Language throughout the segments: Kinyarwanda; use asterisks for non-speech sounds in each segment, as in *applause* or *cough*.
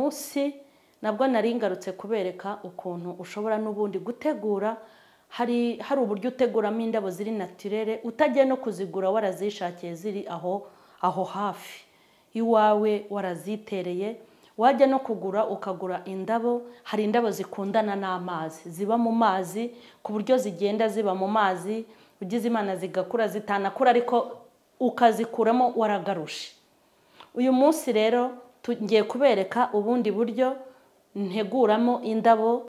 munsi nabwo nari ngarutse kubereka ukuntu ushobora n'ubundi gutegura. Hari hari uburyo uteguramo indabo ziri natirere utagiye no kuzigura warazishakiye ziri aho aho hafi. Iwawe warazitereye wajya no kugura ukagura indabo hari indabo zikundana n'amazi. Ziba mu mazi ku buryo zigenda ziba mu mazi ugize imana zigakura zitanakura ariko ukazikuramo waragarushe uyu munsi rero tugiye kubereka ubundi buryo nteguramo indabo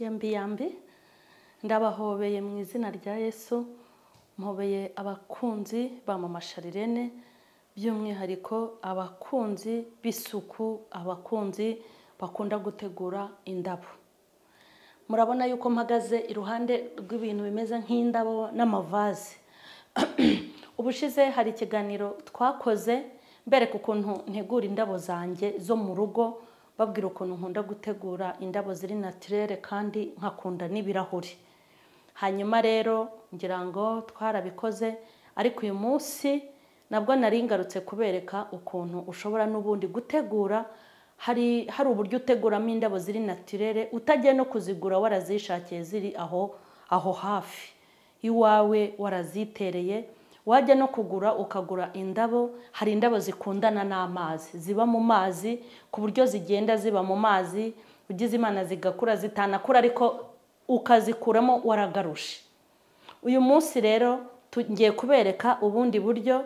yambi yambi ndabahobeye mu izina rya yesu mpobeye abakunzi ba mama sharirene by'umwihariko abakunzi b'isuku abakunzi bakunda gutegura indabo. Murabona yuko mpagaze iruhande rw'ibintu bimeze nk'indabo n'amavaze *clears throat* ubushize hari ikiganiro twakoze mbereka ukuntu ntegura indabo zanjye zo mu rugo babwira ukuntu nkunda gutegura indabo ziri natirere kandi nkakunda n'ibirahuri. Hanyuma rero ngira ngo twarabikoze ariko uyu munsi nabwo nari ngarutse kubereka ukuntu ushobora n'ubundi gutegura. Hari hari uburyo uteguramo indabo ziri natirere utagiye no kuzigura warazishakiye ziri aho aho hafi. Iwawe warazitereye wajya no kugura ukagura indabo hari indabo zikundana n'amazi. Ziba mu mazi ku buryo zigenda ziba mu mazi ugize imana zigakura zitanakura ariko ukazikuramo waragarushe. Uyu munsi rero tugiye kubereka ubundi buryo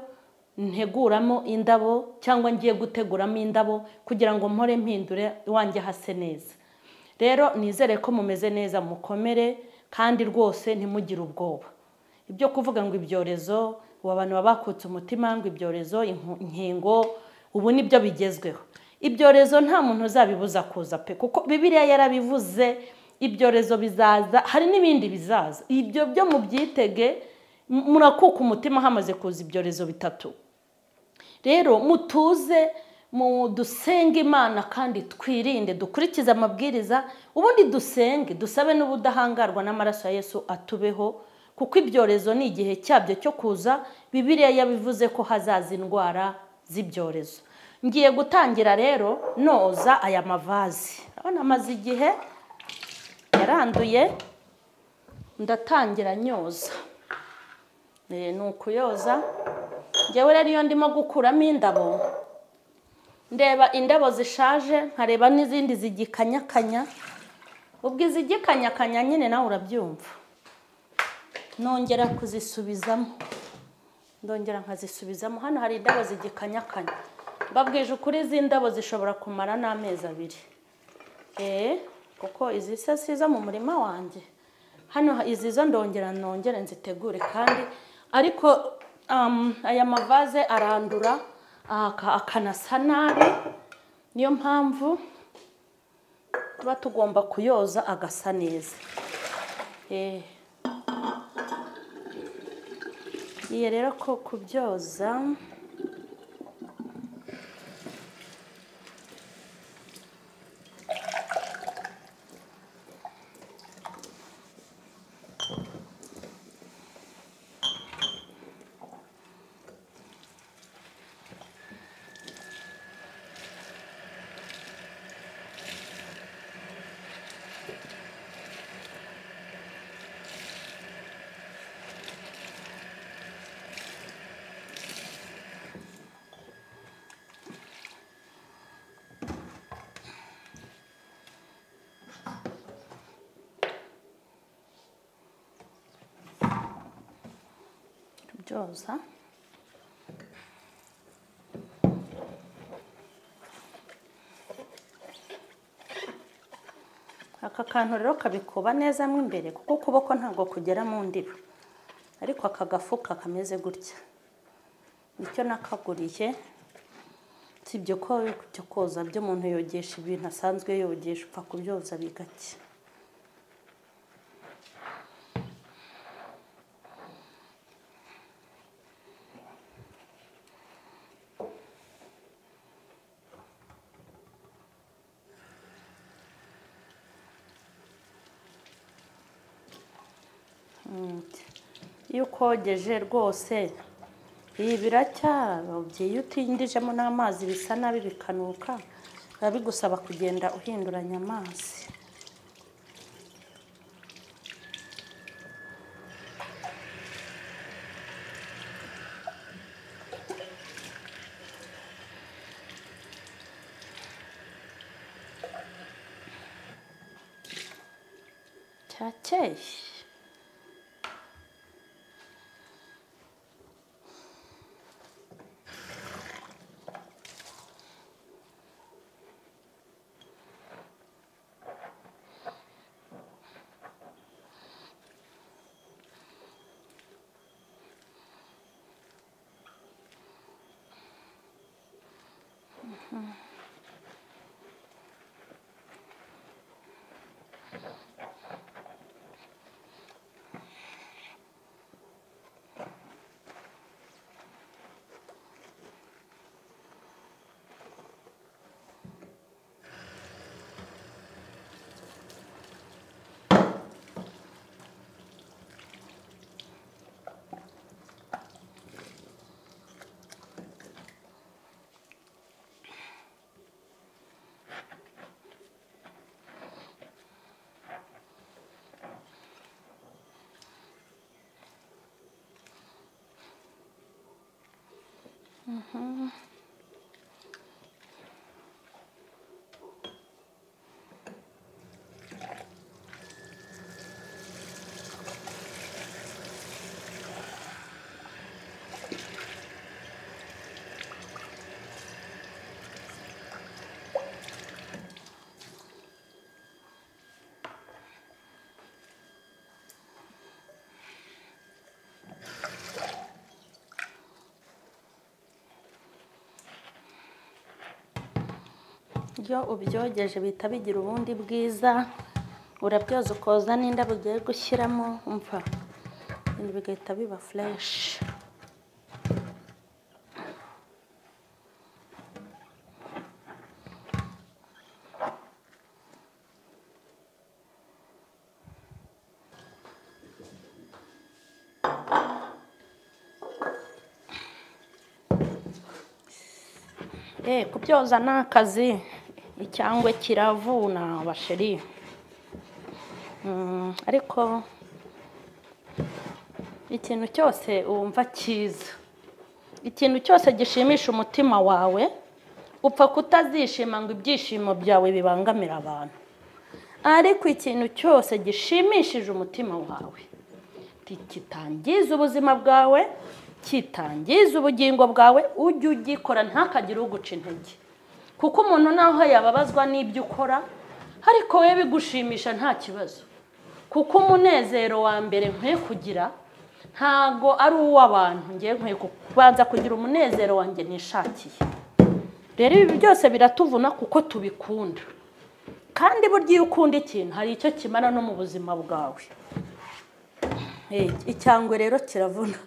nteguramo indabo cyangwa ngiye guteguramo indabo kugira ngo mpore mpindure iwanjye hase neza. Rero nizere ko mumeze neza mukomere kandi rwose ntimugire ubwoba. Ibyo kuvuga ngo ibyorezo ubu abantu baba bakutse umutima ngo ibyorezo inkingo ubu ni byo bigezweho. Ibyorezo nta muntu uzabibuza kuza pe kuko bibiriya yarabivuze ibyorezo bizaza hari n'ibindi bizaza. Ibyo byo mu byitege murakuka umutima hamaze kuza ibyorezo bitatu. Rero mutuze dusenge imana kandi twirinde dukurikize amabwiriza ubundi dusenge dusabe n'ubudahangarwa n'amaraso ya Yesu atubeho kuko ibyorezo ni igihe cyabyo cyo kuza bibiriya yabivuze ko hazaza indwara z'ibyorezo. Ngiye gutangira rero noza aya mavazi. Urabona amaze igihe yaranduye ndatangira nyoza. Ni ukuyoza. Ngewe rero iyo ndimo gukuramo indabo ndeba indabo zishaje nkareba n'izindi zigikanyakanya. Ubwo izigikanyakanya nyine nawe urabyumva. Nongera kuzisubizamo. Ndongera nkazisubizamo. Hano hari indabo zigikanyakanya. Mbabwije ukuri izi ndabo zishobora kumara n'amezi abiri. Eee kuko izi se sizo mu murima wanjye. Hano izi zo ndongera nongere nzitegure kandi ariko aya mavaze arandura akanasa nabi. Niyo mpamvu tuba tugomba kuyoza agasa neza. Ngiye rero ko kubyoza? Byoza aka kantu rero kabikuba neza mo imbere kuko ukuboko ntabwo kugera mu ndiba. Ariko aka gafuka kameze gutya. Nicyo nakaguriye sibyo ko byo koza byo umuntu yogesha ibintu asanzwe yogesha upfa kubyoza bigake. Iyo ukogeje rwose. Ibi biracya iyo utindijemo n'amazi bisa nabi bikanuka biba bigusaba kugenda uhinduranya amazi. Cyakeye Mm-hmm. Iyo ubyogeje bihita bigira ubundi bwiza urabyoza ukoza n'indabo ugiye gushyiramo umva? Ibintu bigahita biba fureshi Eh, kubyoza ni akazi. Icyangwe kiravuna basheri Mm, ariko ikintu cyose wumva cyiza. Ikintu cyose gishimisha umutima wawe upfa kutazishima ngo ibyishimo byawe bibangamire abantu. Ariko ikintu cyose gishimishije umutima wawe kitangiza ubuzima bwawe kitangiza ubugingo bwawe ujye ugikora ntakagire uguca intege. Kuko umuntu naho yababazwa n'ibyo ukora ariko we bigushimisha nta kibazo. Kuko umunezero wa mbere nkwiye kugira ntago ari uw'abantu. Ngiye nkwiye kubanza kugira umunezero wanjye nishakiye. Rero ibi byose biratuvuna kuko tubikunda. Kandi burya iyo ukunda ikintu hari icyo kimara no mu buzima bwawe. Icyangwe rero kiravuna.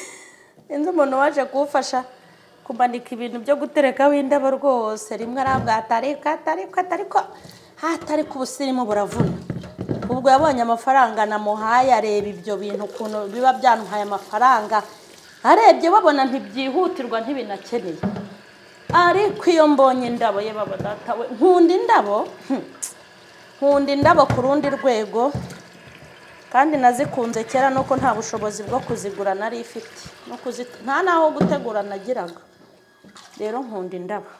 *laughs* Inzu umuntu waje kuwufasha. Kumanika ibintu byo guterekaho indabo rwose. Rimwe arabwa atariko atariko atariko atariko ubusirimu buravuna. Ubwo yabonye amafaranga namuhaye areba ibyo bintu ukuntu biba byamuhaye amafaranga. Arebye babona ntibyihutirwa ntibinakeneye ariko iyo mbonye indabo ye baba datawe nkunda indabo? Nkunda indabo ku rundi rwego kandi nazikunze kera nuko nta bushobozi bwo kuzigura nari ifite nta n'aho gutegura nagiraga. Rero nkunda indabo.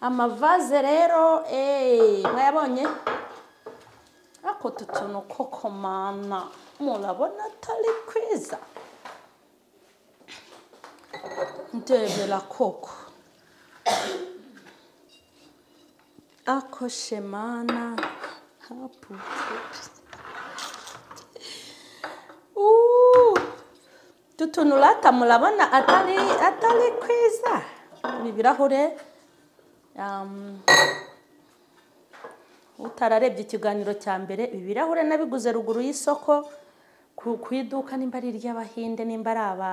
Amavaze rero eee mwayabonye? Ako utu tuntu koko mana murabona atari kwiza ndebera koko. Ako shemana haputse Uuu, tuntu rata murabona atari atari kwiza ibi birahure um, utararebye ikiganiro cya mbere. Ibi birahure nabiguze ruguru y'isoko ku iduka nimba ari iry'abahinde nimba ari aba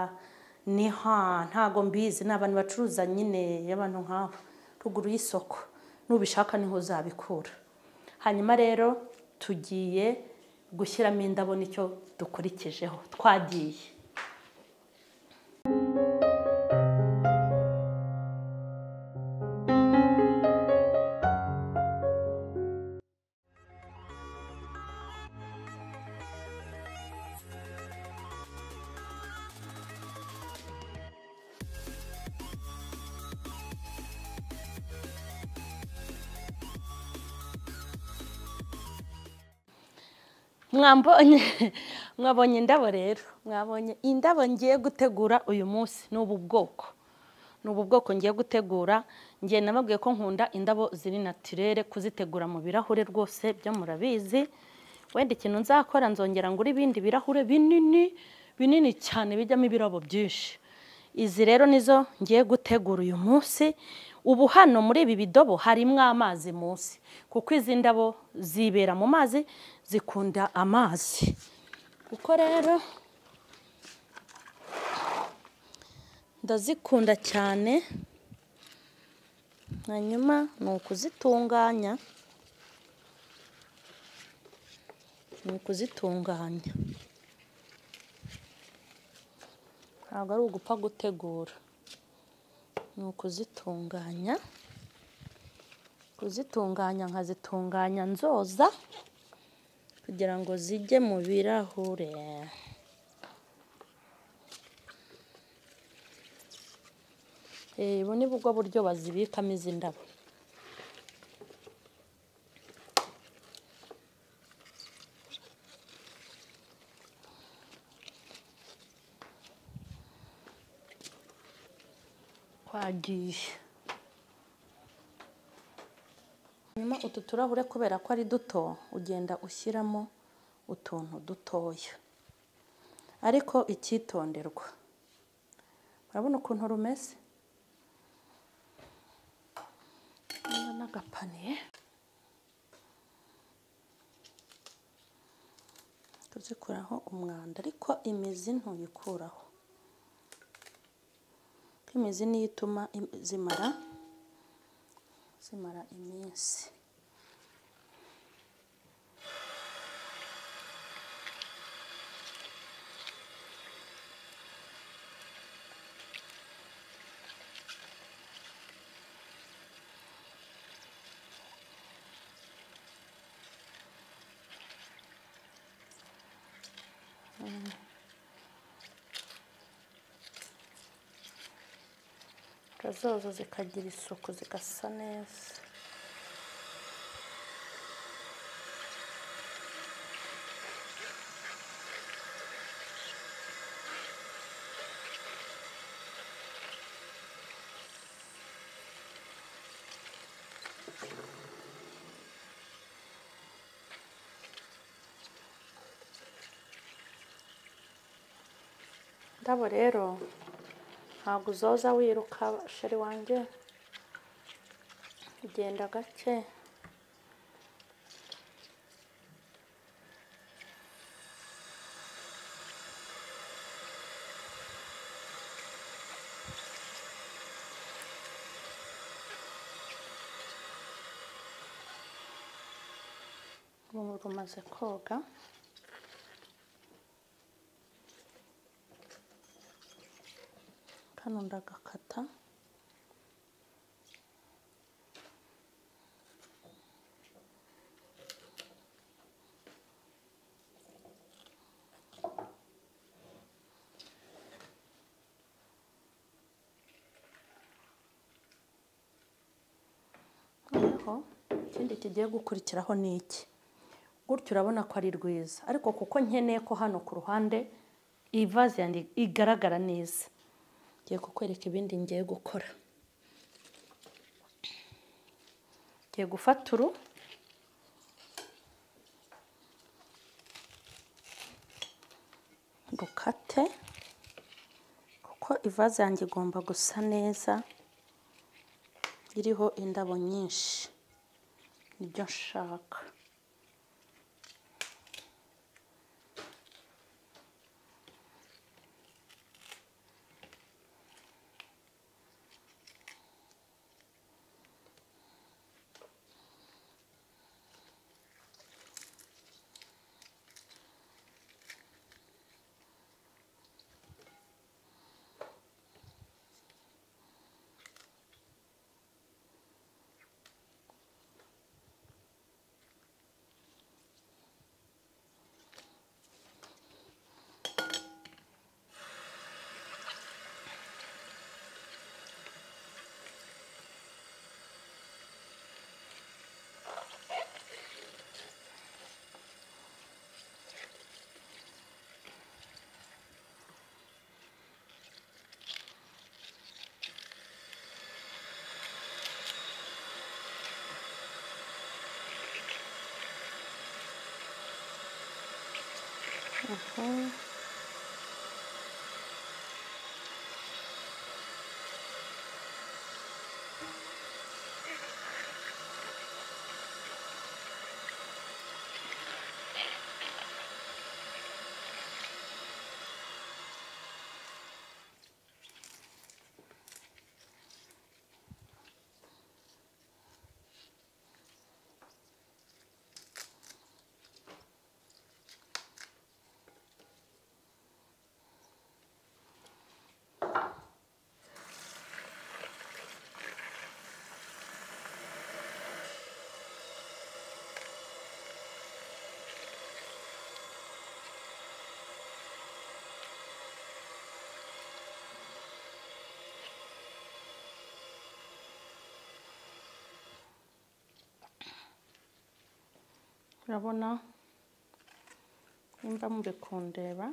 niha ntago mbizi ni abantu bacuruza nyine y'abantu nk'abo. Ruguru y'isoko nubishaka ni ho uzabikura. Hanyuma rero tugiye gushyiramo indabo ni cyo dukurikijeho. Twagiye. Mwambonye *laughs* mwabonye indabo rero mwabonye indabo ngiye gutegura uyu munsi. Ni ubu bwoko ni ubu bwoko ngiye gutegura. Ngiye nababwiye ko nkunda indabo ziri natirere kuzitegura mu birahure rwose byo murabizi. Wenda ikintu nzakora nzongera ngura ibindi birahure binini binini cyane bijyamo ibirabo byinshi. Izi rero nizo ngiye gutegura uyu munsi. Ubu hano muri ibi bidobo harimo amazi munsi kuko izi ndabo zibera mu mazi zikunda amazi. Kuko rero ndazikunda cyane hanyuma ni ukuzitunganya. Ni ukuzitunganya. Ntabwo ari ugupfa gutegura. Ni ukuzitunganya. Kuzitunganya nkazitunganya nzoza kugira ngo zijye mu birahure. Eh, ubu ni bwo buryo bazibikamo izi ndabo. Twagiye hanyuma utu turahure kubera ko ari duto ugenda ushyiramo utuntu dutoya. Ariko icyitonderwa. Urabona ukuntu rumeze n'agapaniye. Tuzikuraho umwanda ariko imizi ntuyikuraho. Kuko imizi niyo ituma im- zimara zimara iminsi. Urazoza zikagira isuku zigasa neza ndabo rero ntabwo uzoza wiruka sheri wanjye? Ugenda gake. Ubu rumaze koga. Kano ndagakata. Ikindi kigiye gukurikiraho ni iki? Gutyo urabona ko ari rwiza. Ariko kuko nkeneye ko hano ku ruhande iyi vaze yanjye igaragara neza. Ngiye kukwereka ibindi ngiye gukora. Ngiye gufata uru. Rukate kuko ivaze yanjye igomba gusa neza iriho indabo nyinshi. Nibyo nshaka. Uh -huh. Urabona nimba muri kundeba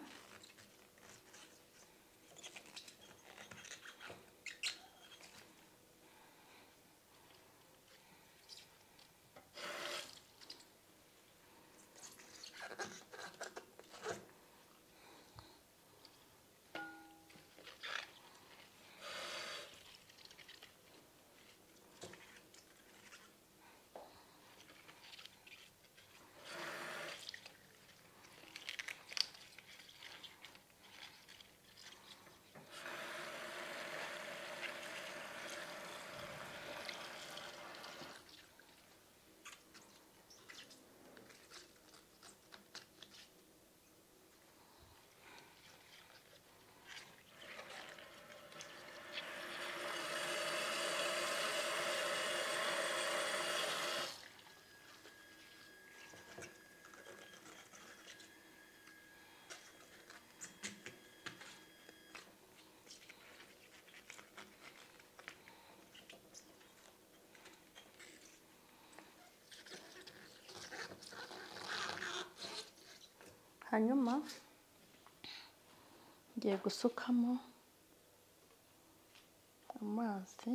hanyuma ngiye gusukamo amazi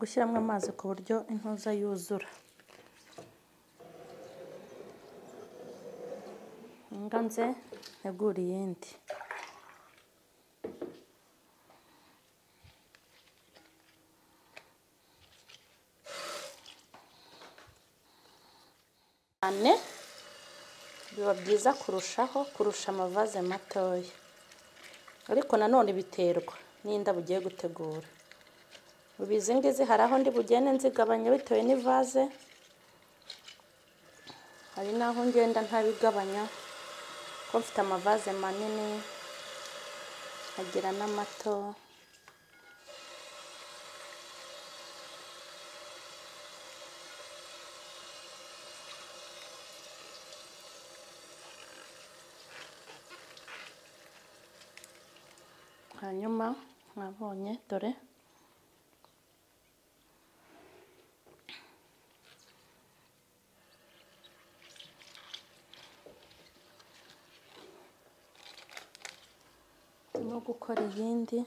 gushyiramo amazi ku buryo intuza yuzura. Nganze ntegura iyindi. Cyane biba byiza kurushaho kurusha amavaze matoya. Ariko nanone biterwa n'indabo ugiye gutegura. ubu izi ngizi hari aho ndi bugende nzigabanya bitewe n'ivaze hari n'aho ngenda ntabigabanya ko mfite amavaze manini nkagira n'amato. Hanyuma mwabonye dore. Gukora iyindi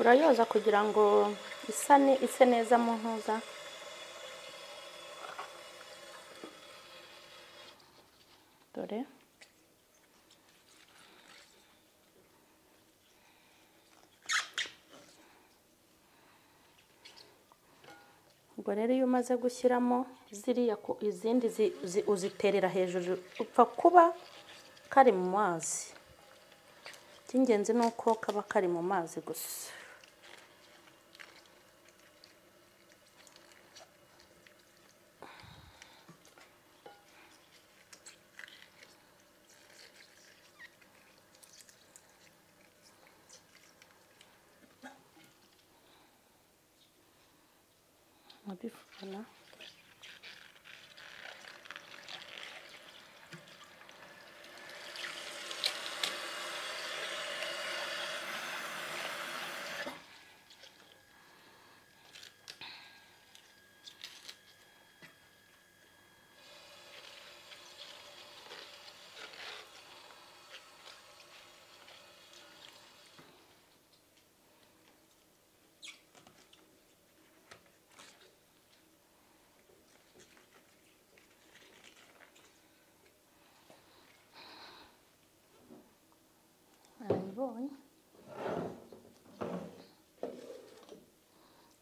urayoza kugira ngo isani ise neza mu ntuza. Dore. Ubwo rero iyo umaze gushyiramo ziriya izindi zi- zi- uziterera hejuru upfa kuba kari mu mazi. Icy'ingenzi ni uko kaba kari mu mazi gusa.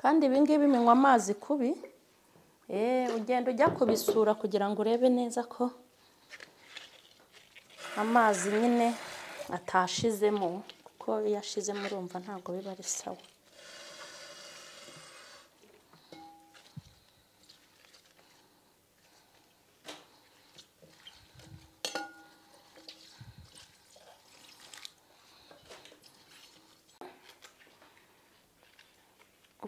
Kandi ibi ngibi binywa amazi kubi. Eh ugenda ujya kubisura kugira ngo urebe neza ko amazi nyine atashizemo kuko iyo ashizemo urumva ntabwo biba ari sawa.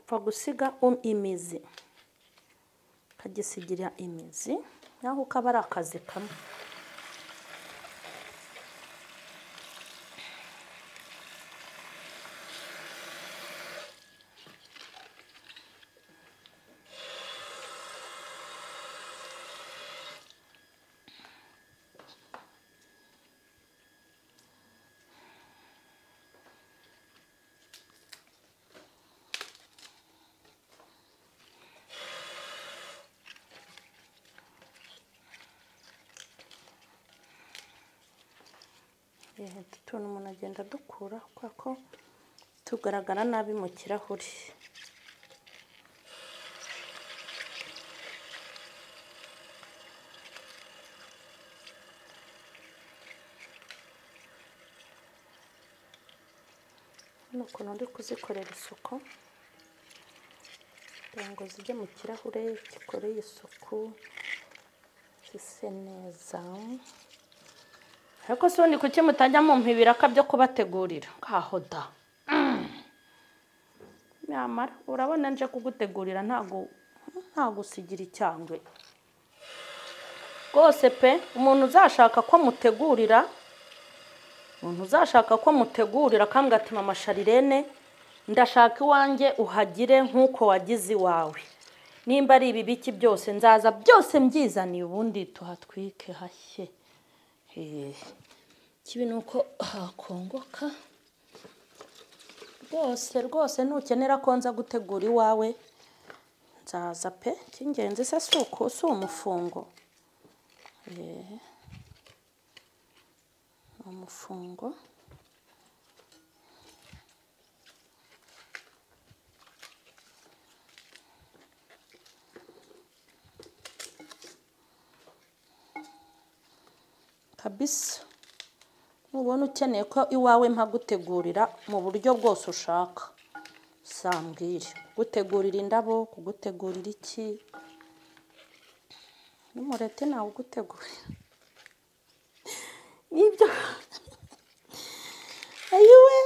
Upfa gusiga imizi ukagisigira imizi naho kaba ari akazi kamwe Eh, utu agenda adukura kubera ko tugaragara nabi mu kirahuri hano ukuntu ndi kuzikorera isuku kugira ngo zijye mu kirahure gikoreye isuku zise neza. Ariko si ubundi kuki mutajya mumpa ibiraka byo kubategurira? Ngaho da. Mm. nyamara urabona nje kugutegurira ntago ntagusigira icyangwe. Rwose pe umuntu uzashaka ko mutegurira umuntu uzashaka ko mutegurira akambwira ati mama sharirene ndashaka iwanjye uhagire nk'uko wagize iwawe. Nimba ari ibi biki byose nzaza byose mbyizaniye ubundi tuhatwike hashye Eh, ikibi ni uko hakongoka. Rwose rwose nukenera ko nza gutegura iwawe. Nzaza pe. Cy'ingenzi se si uko si umufungo. Eh. Umufungo. Kabisa. Nubona ukeneye ko iwawe mpagutegurira mu buryo bwose ushaka. Sambwire kugutegurira indabo kugutegurira iki? N'umureti nawe ugutegurira. *laughs* Nibyo ayiwe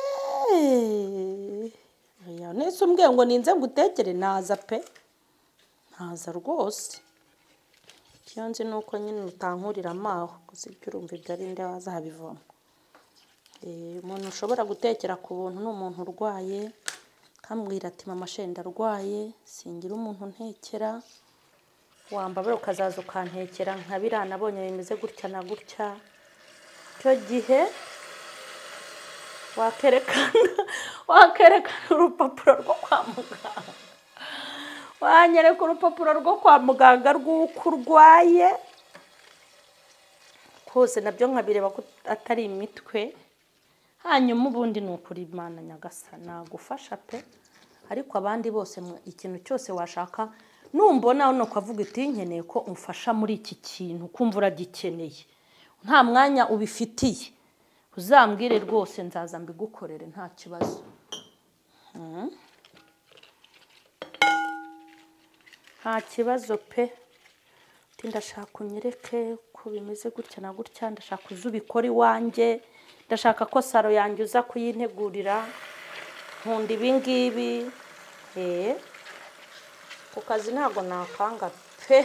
nese umbwiye ngo ninze ngutekere naza pe. Ntaza rwose. Icyo nzi ni uko nyine utankurira amaho gusa ibyo urumva ibyo ari nde wazabivamo Eh, umuntu ushobora gutekera ku buntu ni umuntu urwaye akambwira ati mama shenda arwaye singira umuntu ntekera. Wambabara ukazaza ukantekera nka biriya nabonye bimeze gutya na gutya. Icyo gihe wakerekana *laughs* wakerekana urupapuro rwo kwa muganga. Wanyereka urupapuro rwo kwa muganga rw'uko urwaye. Kose na byo nkabireba ko atari imitwe. Hanyuma ubundi ni ukuri imana nyagasa nagufasha pe. Ariko abandi bose ikintu cyose washaka numbona hano ukavuga iti nkeneye ko umfasha muri iki kintu. Kumva uragikeneye. Nta mwanya ubifitiye. Uzambwire rwose nzaza mbigukorere nta kibazo. Mhm. nta kibazo pe. Ndashaka unyereke ko bimeze gutya na gutya ndashaka uza ubikora iwanjye. Ndashaka ko saro yanjye uza kuyintegurira nkunda ibi ngibi. Eh ku kazi ntabwo nakanga pe.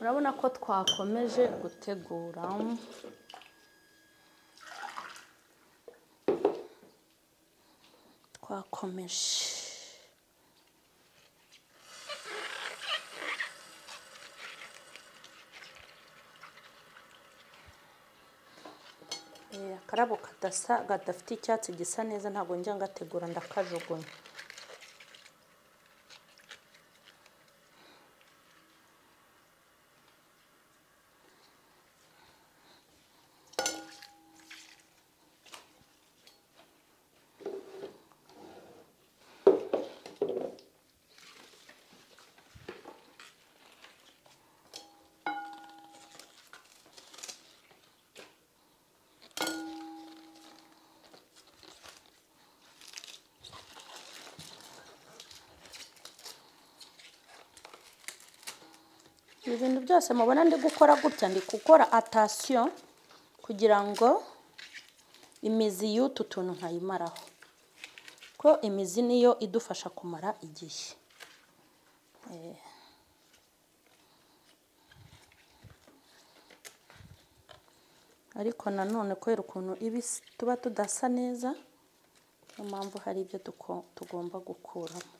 Urabona ko twakomeje gutegura. Twakomeje Eh, akarabo kadasa kadafite icyatsi gisa neza ntabwo njya ngategura ndakajugunya. Byose mubona ndi gukora gutya ndi gukora atasiyo kugira ngo imizi y'utu tuntu nkayimaraho. Ko imizi niyo idufasha kumara igihe. Eh. ariko nanone kubera ukuntu ibi tuba tudasa neza niyo mpamvu hari ibyo tugomba gukuramo.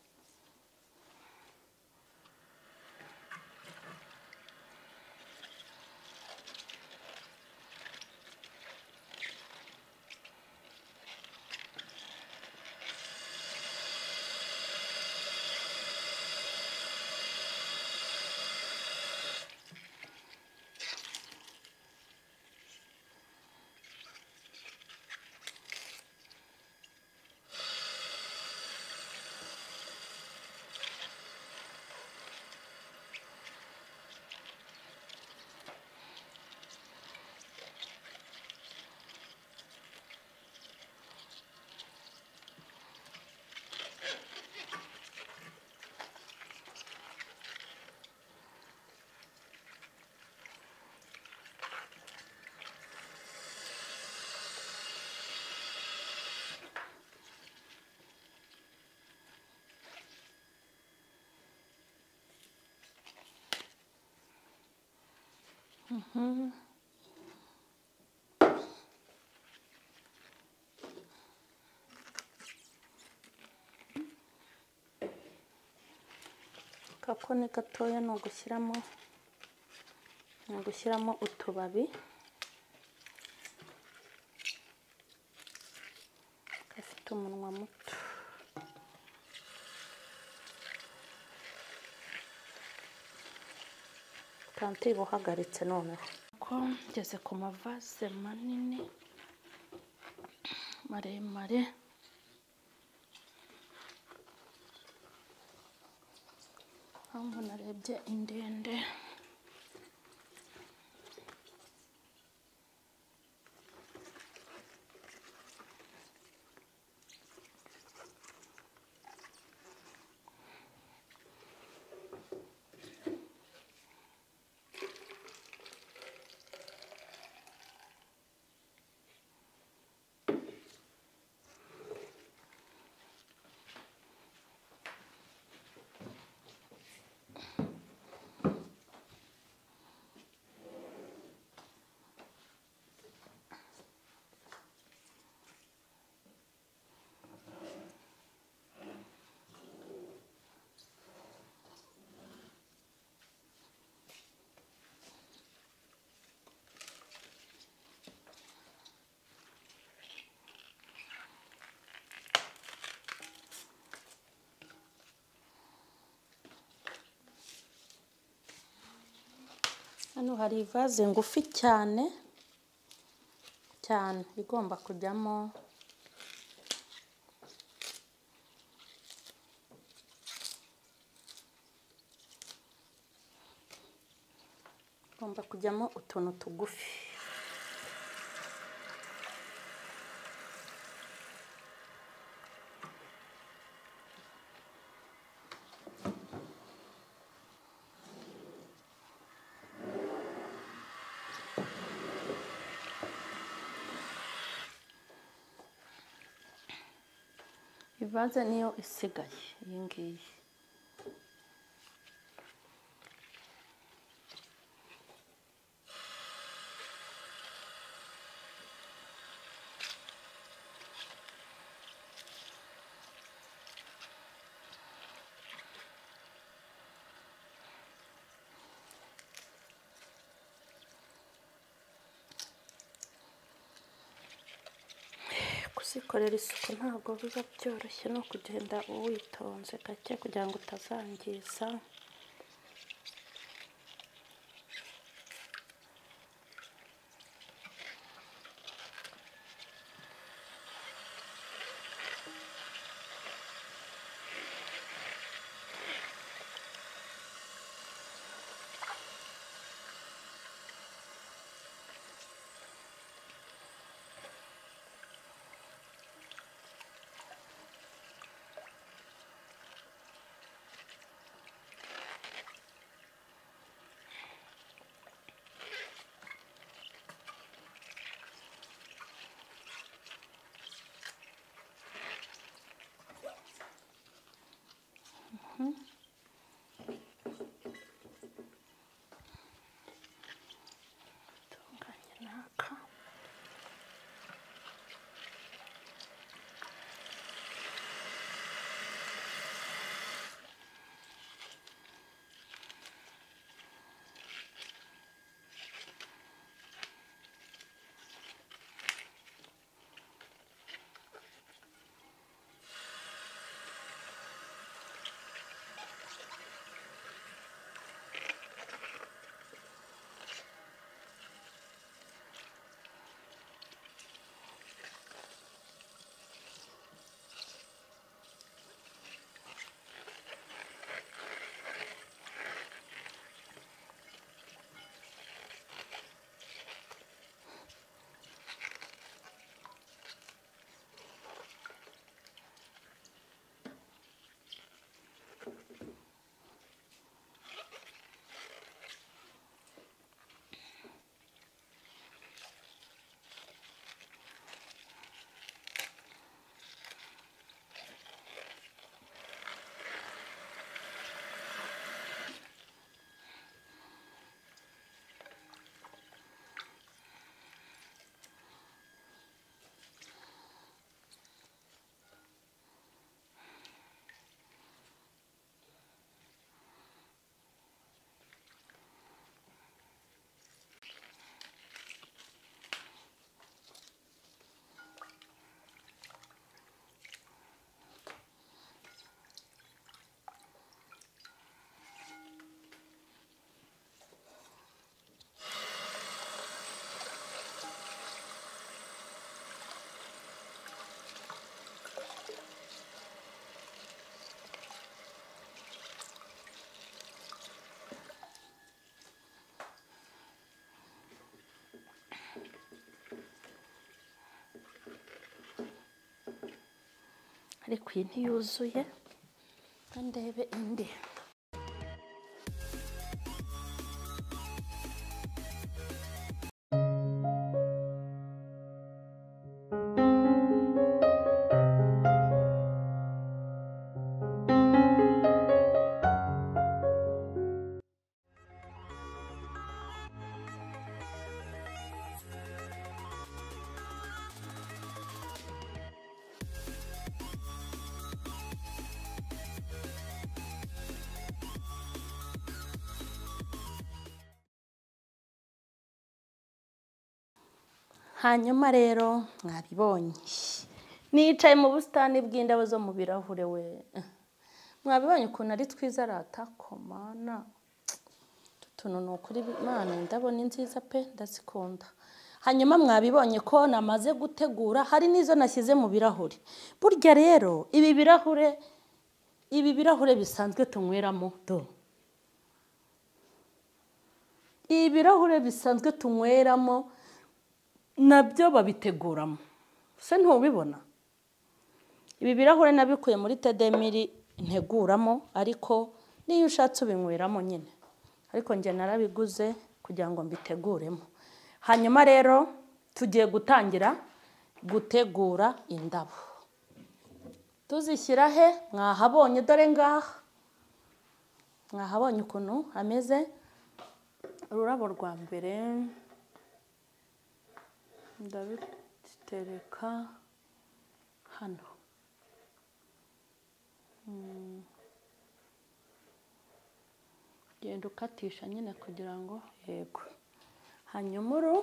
Agakoni gatoya ni ugushyiramo ni ugushyiramo utubabi. Kantiba uhagaritse noneho. Ko ngeze ku mavaze manini maremare. Aho umuntu arebye indende. Hano hari ivaze ngufi cyane cyane. Igomba kujyamo. Igomba kujyamo utuntu tugufi. Ivaze niyo isigaye iyi ngiyi. Kuzikorera isuku ntabwo biba byoroshye no kugenda witonze gake kugira ngo utazangiza ariko iyi ntiyuzuye. Ndebe indi. Hanyuma rero mwabibonye. Nicaye mu busitani bw'indabo zo mu birahure we. Mwabibonye ukuntu ari twiza aratakomana utuntu ni ukuri imana indabo ni nziza pe ndazikunda. Hanyuma mwabibonye ko namaze gutegura hari n'izo nashyize mu birahure. Burya rero ibi birahure ibi birahure bisanzwe tunyweramo do. Ibi birahure bisanzwe tunyweramo na byo babiteguramo. Se ntubibona? Ibi birahure nabikuye muri tedemiri nteguramo ariko n'iyo ushatse ubinyweramo nyine. Ariko njye narabiguze kugira ngo mbiteguremo. Hanyuma rero tugiye gutangira gutegura indabo. Tuzishyira he? Mwahabonye dore ngaha. Mwahabonye ukuntu hameze? Ururabo rwa mbere. Ndabitereka hano. Genda ukatisha nyine kugira ngo yego. Hanyuma uru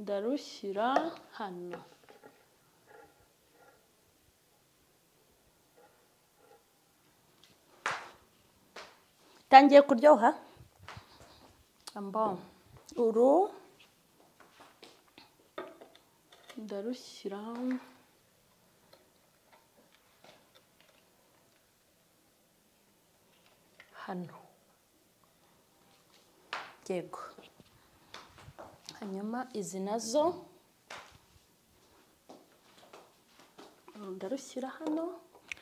ndarushyira hano. Bitangiye kuryoha? Uru ndarushyira hano yego hanyuma izi na zo ndarushyira hano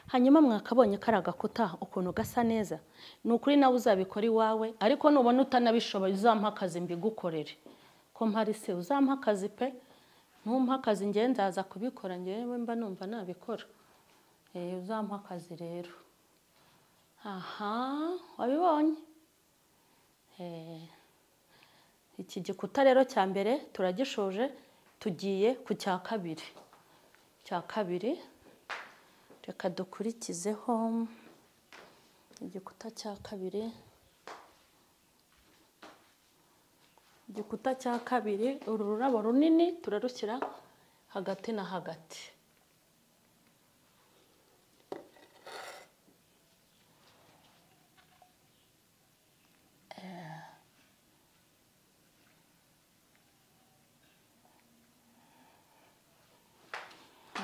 hanyuma mwakabonye kari agakuta ukuntu gasa neza ni ukuri nawe uzabikora iwawe ariko nubona utanabishoboye uzampa akazi mbigukorere ko mpari se uzampa akazi pe ntumpa akazi ngewe nzaza kubikora ngewe mba numva nabikora. Uzampa akazi rero. Aha wabibonye? Iki gikuta rero cya mbere turagishoje tugiye ku cya kabiri. Cya kabiri reka dukurikizeho. Igikuta cya kabiri. Igikuta cya kabiri uru rurabo runini turarushyira hagati na hagati.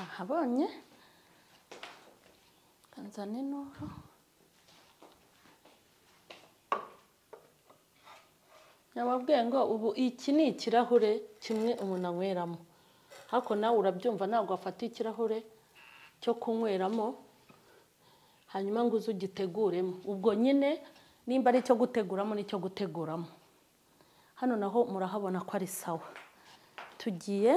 Ahabonye kanzane n'uru nababwiye ngo ubu iki ni ikirahure kimwe umuntu anyweramo? Ariko nawe urabyumva ntabwo wafata ikirahure cyo kunyweramo hanyuma ngo uze ugiteguremo. Ubwo nyine nimba ari icyo guteguramo n'icyo guteguramo. Hano naho murahabona ko ari sawa. Tugiye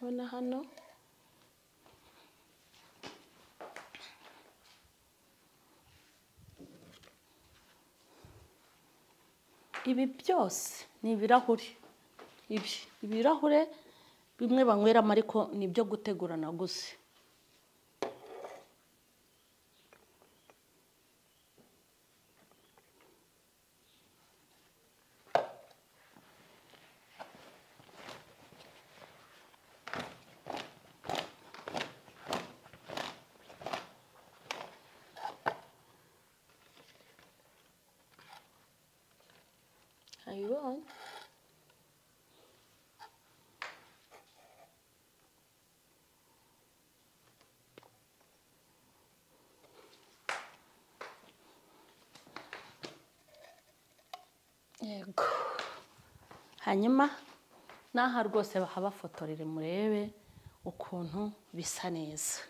ubona hano. Ibi byose ni ibirahuri ibi ibirahure bimwe banyweramo ariko ni ibyo gutegura naguze ayibonye yego hanyuma n'aha rwose bahabafotorere murebe ukuntu bisa neza.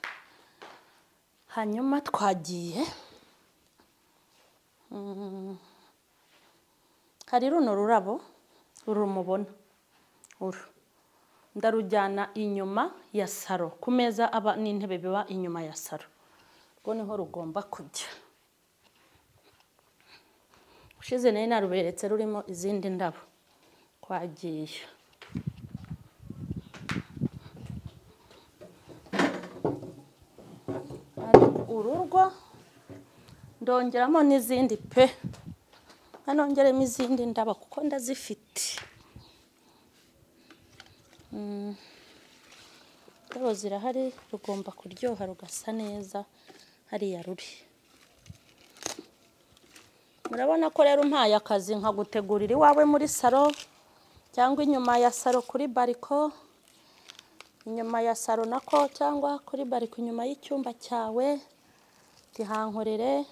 Hanyuma twagiye Mm. hari runo rurabo uru mubona uru. Ndarujyana inyuma ya saro ku meza aba n'intebe biba inyuma ya saro. Rwo ni ho rugomba kujya. Ushize nari naruberetse rurimo izindi ndabo. Twagiye hari ururwo ndongeramo n'izindi pe. Nongeremo izindi ndabo kuko ndazifite. Mm. indabo zirahari rugomba kuryoha rugasa neza hariya ruri. Murabona ko rero umpaye akazi nkagutegurira iwawe muri salo cyangwa inyuma ya salo kuri bariko inyuma ya salo nako cyangwa kuri bariko inyuma y'icyumba cyawe tihankorere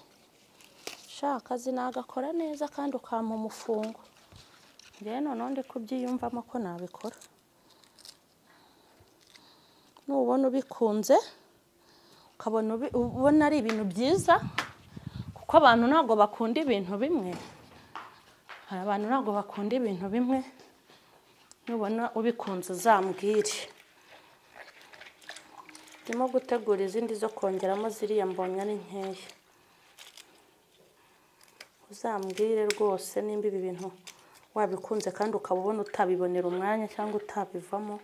sha akazi nagakora neza kandi ukampa umufungo. Rero noneho ndi kubyiyumvamo ko nabikora. Nubona ubikunze ukabona ubona ari ibintu byiza kuko abantu ntabwo bakunda ibintu bimwe. Hari abantu ntabwo bakunda ibintu bimwe nubona ubikunze uzambwire. Ndimo gutegura izindi zo kongeramo ziriya mbonye ari nkeya. Uzambwire rwose nimba ibi bintu wabikunze kandi ukaba ubona utabibonera umwanya cyangwa utabivamo.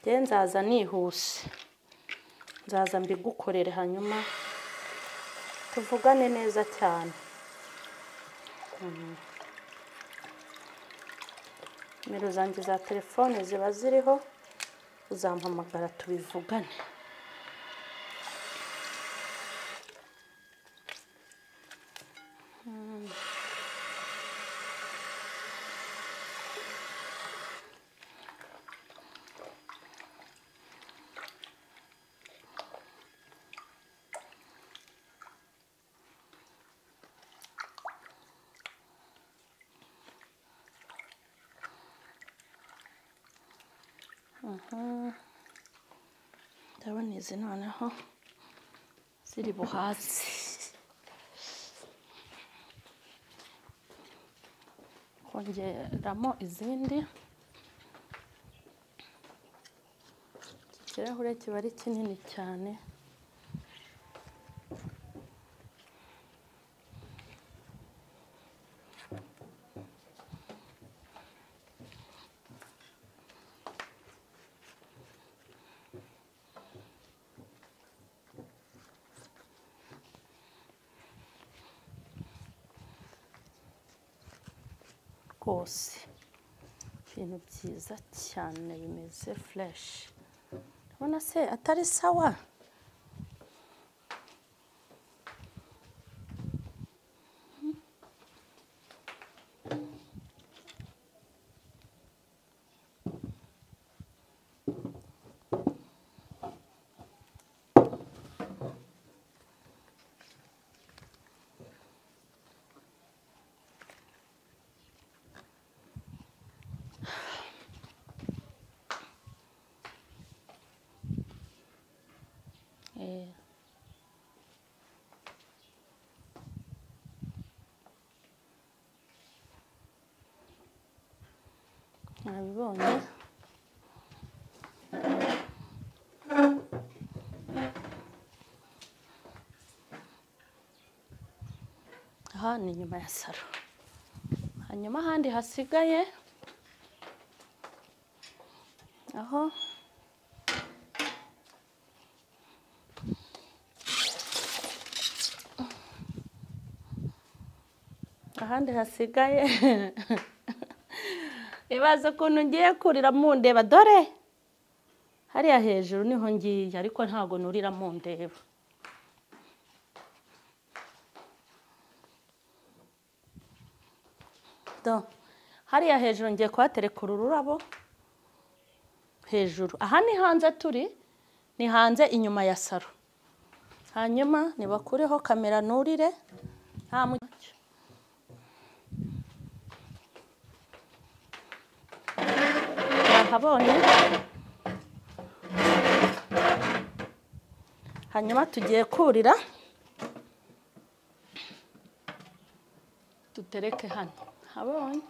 Njye nzaza nihuse. Nzaza mbigukorere hanyuma tuvugane neza cyane. Nimero zanjye za telefone ziba ziriho uzampamagara tubivugane. Ndabona izi noneho ziri buhatsi kongeramo izindi iki kirahure kiba ari kinini cyane rwose ibintu byiza cyane bimeze fureshi urabona se atari sawa? Eh. nabibonye. Aha ni inyuma ya salo. Hanyuma ahandi hasigaye. Aho. Ahandi hasigaye. *laughs* Ibaze ukuntu ngiye kurira mu ndeba dore! Hariya hejuru ni ho ngiye ariko ntabwo nurira mu ndeba Do, hariya hejuru ngiye kuhatereka uru rurabo. Hejuru. Aha ni hanze turi ni hanze inyuma ya salo hanyuma nibakureho kamera nurire. Nta mucyo mwahabonye hanyuma tugiye kurira dutereke hano habonye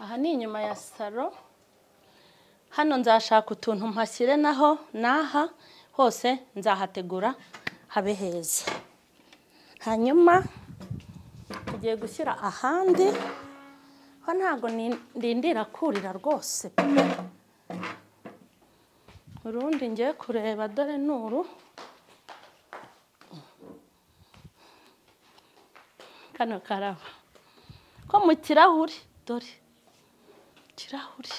aha ni inyuma ya salo hano nzashaka utuntu mpashyire naho n'aha hose nzahategura habe heza hanyuma tugiye gushyira ahandi ho ntabwo ndindira kurira rwose pe. Urundi ngiye kureba dore nuru. Kano karaba. Ko mu kirahuri? Dore. Ikirahuri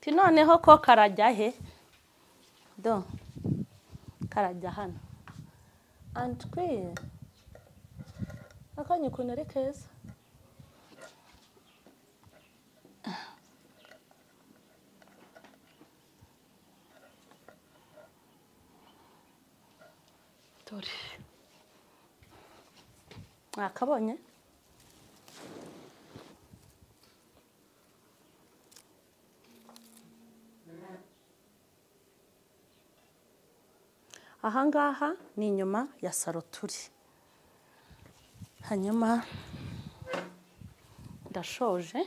ti noneho ko karajya he? Do. Karajya hano. Antwi akanya ukuntu ari keza dore mwakabonye ahangaha ni inyuma ya saro turi hanyuma ndashoje.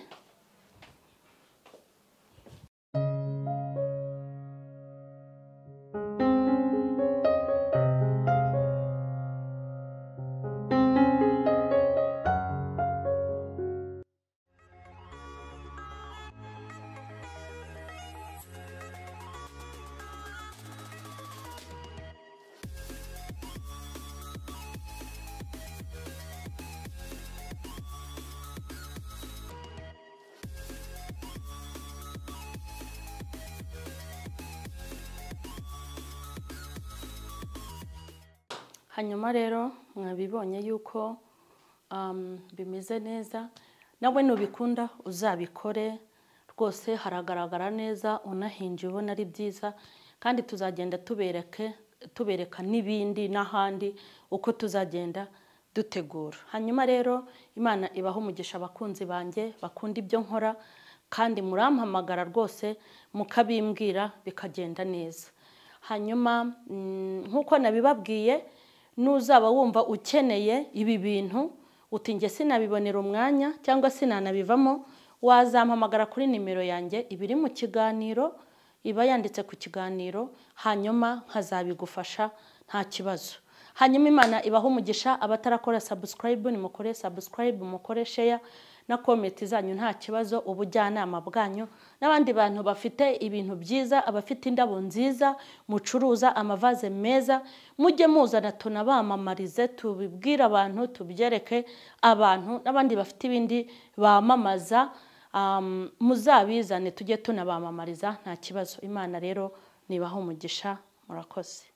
Hanyuma rero mwabibonye yuko bimeze neza nawe nubikunda uzabikore rwose haragaragara neza unahinje ubona ari byiza kandi tuzagenda tubereke tubereka n'ibindi n'ahandi uko tuzagenda dutegura. Hanyuma rero imana ibaho umugisha abakunzi banjye bakunda ibyo nkora kandi murampamagara rwose mukabimbwira bikagenda neza. Hanyuma nk'uko nabibabwiye n'uzaba wumva ukeneye ibi bintu uti nge sinabibonera umwanya cyangwa sinanabivamo wazampamagara kuri nimero yanjye iba iri mu kiganiro iba yanditse ku kiganiro hanyuma nkazabigufasha nta kibazo. Hanyuma imana ibaho umugisha abatarakora sabusikarayibu nimukore sabusikarayibu mukore sheya na komenti zanyu nta kibazo ubujyanama bwanyu n'abandi bantu bafite ibintu byiza abafite indabo nziza mucuruza amavaze meza mujye muzana tunabamamarize tubibwire abantu tubyereke abantu n'abandi bafite ibindi bamamaza muzabizane tujye tunabamamariza nta kibazo. Imana rero nibaho umugisha murakoze.